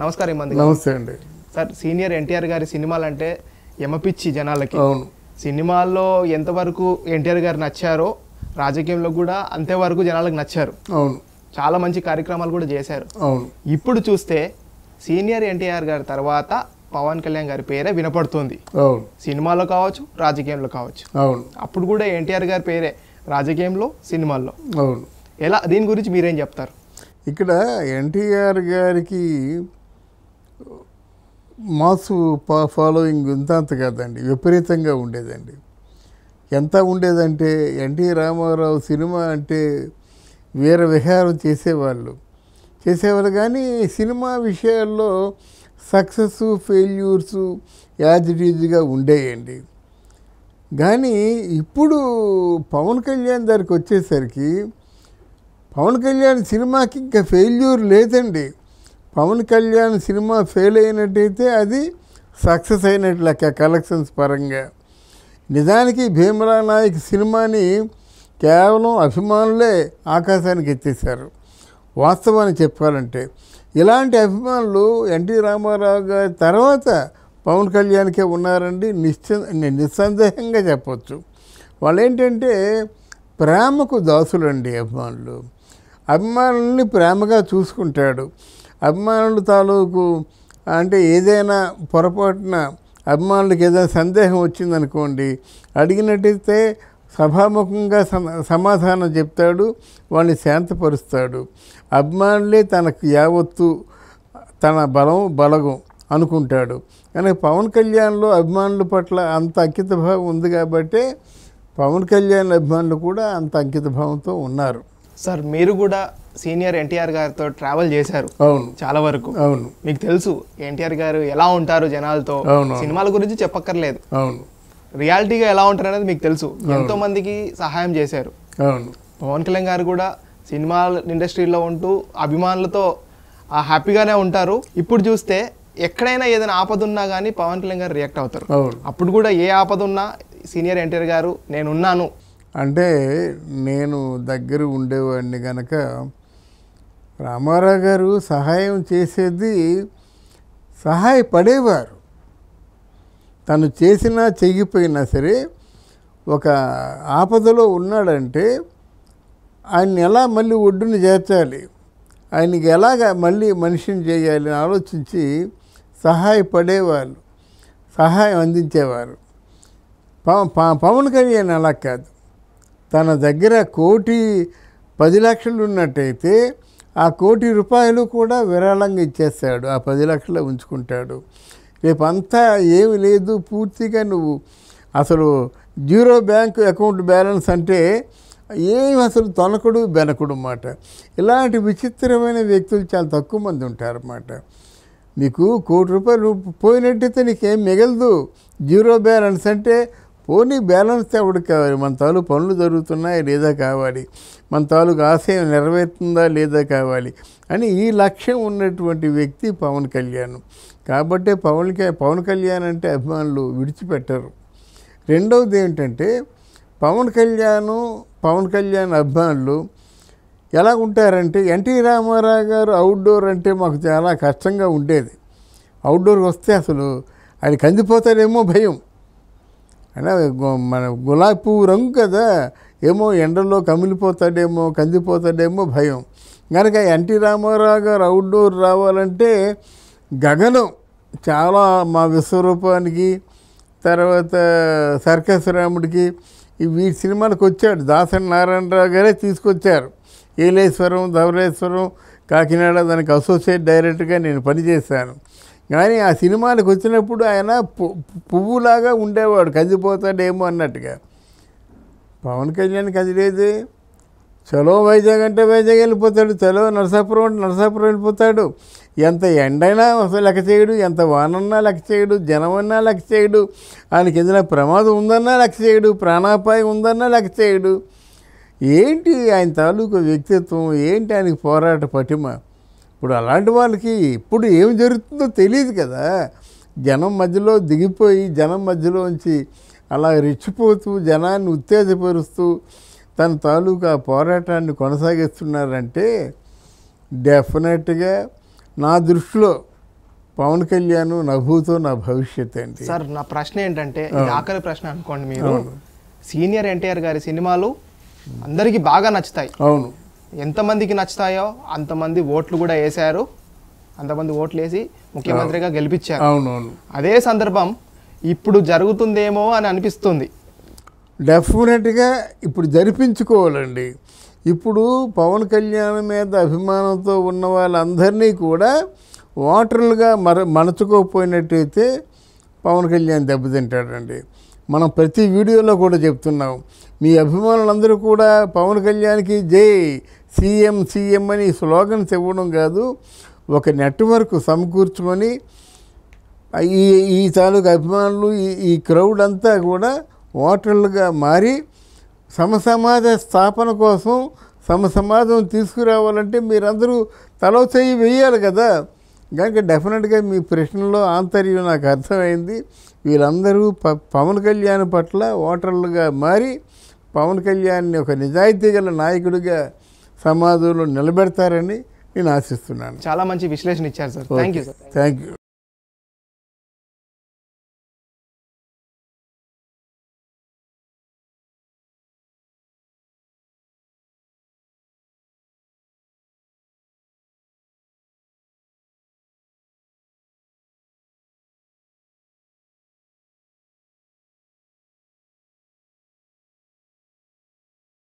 నమస్కారం ఇమ్మంది నమస్తే అండి. సార్ సీనియర్ ఎన్టీఆర్ గారి సినిమాలు అంటే ఎమపిచ్చి జనాలకి. అవును. సినిమాల్లో ఎంతవరకు ఎన్టీఆర్ గారు నచ్చారో రాజకీయంలో కూడా అంతేవరకు జనాలకు నచ్చారు. అవును. చాలా మంచి కార్యక్రమాలు కూడా చేశారు. అవును. ఇప్పుడు చూస్తే సీనియర్ ఎన్టీఆర్ గారి తర్వాత పవన్ కళ్యాణ్ గారి పేరే వినపడుతుంది. అవును. సినిమాలో కావచ్చు రాజకీయంలో కావచ్చు. అవును. అప్పుడు కూడా ఎన్టీఆర్ గారి పేరే రాజకీయంలో సినిమాల్లో. అవును. ఎలా దీని గురించి మీరేం చెప్తారు? ఇక్కడ ఎన్టీఆర్ గారికి మాసు ఫాలోయింగ్ ఇంత అంత కాదండి. విపరీతంగా ఉండేదండి. ఎంత ఉండేదంటే ఎన్టీ రామారావు సినిమా అంటే వీర విహారం చేసేవాళ్ళు. చేసేవాళ్ళు కానీ సినిమా విషయాల్లో సక్సెస్ ఫెయిల్యూర్స్ యాజ్ ఇట్ ఈజ్గా ఉండేయండి. కానీ ఇప్పుడు పవన్ కళ్యాణ్ దగ్గరికి వచ్చేసరికి పవన్ కళ్యాణ్ సినిమాకి ఇంకా ఫెయిల్యూర్ లేదండి. పవన్ కళ్యాణ్ సినిమా ఫెయిల్ అయినట్టయితే అది సక్సెస్ అయినట్టు లెక్క కలెక్షన్స్ పరంగా. నిజానికి భీమరా నాయక్ సినిమాని కేవలం అభిమానులే ఆకాశానికి ఎత్తేసారు వాస్తవాన్ని చెప్పాలంటే ఇలాంటి అభిమానులు ఎన్టీ రామారావు గారి తర్వాత పవన్ కళ్యాణ్కే ఉన్నారండి నిశ్చ నిస్సందేహంగా చెప్పచ్చు. వాళ్ళు ఏంటంటే ప్రేమకు దాసులండి అభిమానులు. అభిమానుల్ని ప్రేమగా చూసుకుంటాడు. అభిమానుల తాలూకు అంటే ఏదైనా పొరపాటున అభిమానులకు ఏదైనా సందేహం వచ్చిందనుకోండి అడిగినట్టయితే సభాముఖంగా సమాధానం చెప్తాడు వాళ్ళని శాంతపరుస్తాడు. అభిమానులే తనకు యావత్తు తన బలం బలగం అనుకుంటాడు. కానీ పవన్ కళ్యాణ్లో అభిమానుల పట్ల అంత అంకిత భావం ఉంది కాబట్టి పవన్ కళ్యాణ్ అభిమానులు కూడా అంత అంకిత భావంతో ఉన్నారు. సార్ మీరు కూడా సీనియర్ ఎన్టీఆర్ గారితో ట్రావెల్ చేశారు అవును. చాలా వరకు. అవును. మీకు తెలుసు ఎన్టీఆర్ గారు ఎలా ఉంటారు జనాలతో. సినిమాల గురించి చెప్పక్కర్లేదు. అవును. రియాలిటీగా ఎలా ఉంటారు అనేది మీకు తెలుసు. ఎంతో మందికి సహాయం చేశారు. అవును. పవన్ కళ్యాణ్ గారు కూడా సినిమా ఇండస్ట్రీలో ఉంటూ అభిమానులతో ఆ హ్యాపీగానే ఉంటారు. ఇప్పుడు చూస్తే ఎక్కడైనా ఏదైనా ఆపద ఉన్నా కానీ పవన్ కళ్యాణ్ గారు రియాక్ట్ అవుతారు. అప్పుడు కూడా ఏ ఆపద ఉన్నా సీనియర్ ఎన్టీఆర్ గారు నేనున్నాను అంటే నేను దగ్గర ఉండేవాడిని కనుక రామారావు గారు సహాయం చేసేది సహాయపడేవారు. తను చేసినా చెయ్యిపోయినా సరే ఒక ఆపదలో ఉన్నాడంటే ఆయన్ని ఎలా మళ్ళీ ఒడ్డుని చేర్చాలి? ఆయనకి ఎలాగ మళ్ళీ మనిషిని చేయాలి అని ఆలోచించి సహాయపడేవాళ్ళు సహాయం అందించేవారు. పవ- ప- పవన్ కళ్యాణ్ అలా కాదు. తన దగ్గర కోటి పది లక్షలు ఉన్నట్టయితే ఆ కోటి రూపాయలు కూడా విరాళంగా ఇచ్చేస్తాడు. ఆ పది లక్షలు ఉంచుకుంటాడు. రేపు అంతా ఏమి లేదు. పూర్తిగా నువ్వు అసలు జీరో బ్యాంక్ అకౌంట్ బ్యాలెన్స్ అంటే ఏమి అసలు తొనకుడు బెనకుడు మాట ఇలాంటి విచిత్రమైన వ్యక్తులు చాలా తక్కువ మంది ఉంటారన్నమాట. నీకు కోటి రూపాయలు పోయినట్టయితే నీకేం మిగలదు. జీరో బ్యాలెన్స్ అంటే పోనీ బ్యాలెన్స్ ఎవరికి కావాలి? మన తాలూకు పనులు జరుగుతున్నాయా లేదా కావాలి? మన తాలూకు ఆశయం నెరవేరుతుందా లేదా కావాలి? అని ఈ లక్ష్యం ఉన్నటువంటి వ్యక్తి పవన్ కళ్యాణ్. కాబట్టి పవన్ పవన్ కళ్యాణ్ అంటే అభిమానులు విడిచిపెట్టరు. రెండవది ఏంటంటే పవన్ కళ్యాణ్ పవన్ కళ్యాణ్ అభిమానులు ఎలా ఉంటారంటే ఎన్టీ రామారావు గారు అవుట్డోర్ అంటే మాకు చాలా కష్టంగా ఉండేది. అవుట్డోర్ వస్తే అసలు ఆయన కందిపోతారేమో భయం. అంటే మన గులాబీ పువ్వు రంగు కదా. ఏమో ఎండలో కమిలిపోతాడేమో కందిపోతాడేమో భయం. కనుక ఎన్టీ రామారావు గారు అవుట్డోర్ రావాలంటే గగనం చాలా మా విశ్వరూపానికి తర్వాత సర్కస్ రాముడికి వీటి సినిమాలకు వచ్చాడు. దాసరి నారాయణరావు గారే తీసుకొచ్చారు. ఏలేశ్వరం ధవళేశ్వరం కాకినాడ దానికి అసోసియేట్ డైరెక్టర్గా నేను పనిచేశాను. కానీ ఆ సినిమాలకు వచ్చినప్పుడు ఆయన పు- పువ్వులాగా ఉండేవాడు కందిపోతాడేమో అన్నట్టుగా. పవన్ కళ్యాణ్కి అది లేదు చలో వైజాగ్ అంటే వైజాగ్ వెళ్ళిపోతాడు చలో నరసాపురం అంటే నరసాపురం వెళ్ళిపోతాడు. ఎంత ఎండైనా లెక్క చేయడు ఎంత వానన్నా లెక్క చేయడు జనమన్నా లెక్క చేయడు ఆయనకి ఏదైనా ప్రమాదం ఉందన్నా లెక్క చేయడు ప్రాణాపాయం ఉందన్నా లెక్క చేయడు. ఏంటి ఆయన తాలూకు వ్యక్తిత్వం? ఏంటి ఆయనకి పోరాట పటిమ? ఇప్పుడు అలాంటి వాళ్ళకి ఇప్పుడు ఏం జరుగుతుందో తెలియదు కదా. జనం మధ్యలో దిగిపోయి జనం మధ్యలోంచి అలా రెచ్చిపోతూ జనాన్ని ఉత్తేజపరుస్తూ తన తాలూకా పోరాటాన్ని కొనసాగిస్తున్నారంటే డెఫినెట్గా నా దృష్టిలో పవన్ కళ్యాణ్ నా భూతో నా భవిష్యత్ అండి. సార్ నా ప్రశ్న ఏంటంటే ఆఖరి ప్రశ్న అనుకోండి మీరు. సీనియర్ ఎన్టీఆర్ గారి సినిమాలు అందరికీ బాగా నచ్చుతాయి. అవును. ఎంతమందికి నచ్చుతాయో అంతమంది ఓట్లు కూడా వేశారు. అంతమంది ఓట్లు వేసి ముఖ్యమంత్రిగా గెలిపించారు. అవునవును. అదే సందర్భం ఇప్పుడు జరుగుతుందేమో అని అనిపిస్తుంది. డెఫినెట్గా ఇప్పుడు జరిపించుకోవాలండి. ఇప్పుడు పవన్ కళ్యాణ్ మీద అభిమానంతో ఉన్న వాళ్ళందరినీ కూడా ఓటర్లుగా మర మరచుకోకపోయినట్టయితే పవన్ కళ్యాణ్ దెబ్బతింటాడండి. మనం ప్రతి వీడియోలో కూడా చెప్తున్నాం. మీ అభిమానులందరూ కూడా పవన్ కళ్యాణ్కి జై సీఎం సీఎం అని స్లోగన్స్ ఇవ్వడం కాదు ఒక నెట్వర్క్ సమకూర్చుకొని ఈ ఈ తాలూకు అభిమానులు ఈ ఈ క్రౌడ్ అంతా కూడా ఓటర్లుగా మారి సమసమాజ స్థాపన కోసం సమసమాజం తీసుకురావాలంటే మీరందరూ తలో చేయి వేయాలి కదా. కనుక డెఫినెట్గా మీ ప్రశ్నలో ఆంతర్యం నాకు అర్థమైంది. వీళ్ళందరూ ప పవన్ కళ్యాణ్ పట్ల ఓటర్లుగా మారి పవన్ కళ్యాణ్ని ఒక నిజాయితీ గల నాయకుడిగా సమాజంలో నిలబెడతారని నేను ఆశిస్తున్నాను. చాలా మంచి విశ్లేషణ ఇచ్చారు sir. Thank you sir thank you